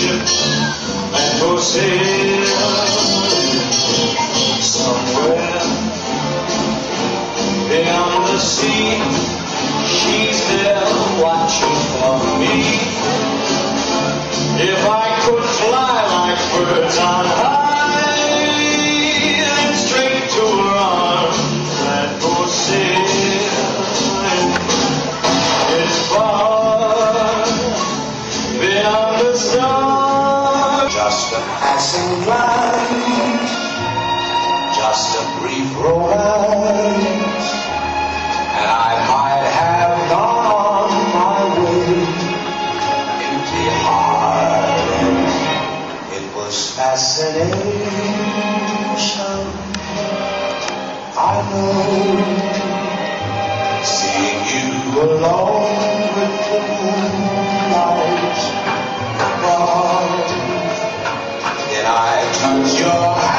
ships and for Somewhere. Beyond the sea, she's It was fascination. I know seeing you alone with the moonlight above. Then I touch your